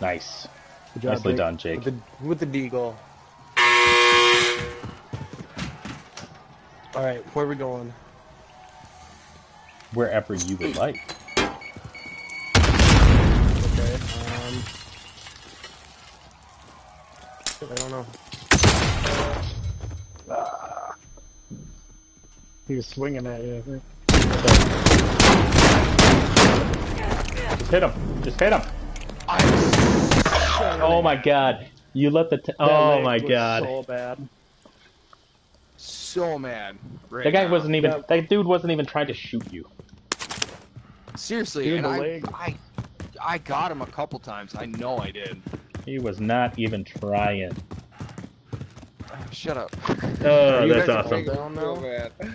Nice. Good job, Nicely Blake. done, Jake. With the, with the deagle. All right, where are we going? Wherever you would like. Okay. Um. I don't know. He was swinging at you, I think. Just hit him. Just hit him. Oh my god. You let the. T- That oh leg my was god. So bad. So mad. Right That guy now. wasn't even. Yeah. That dude wasn't even trying to shoot you. Seriously, Dude, and the I, leg. I, I got him a couple times. I know I did. He was not even trying. Shut up. Oh, You that's guys are awesome.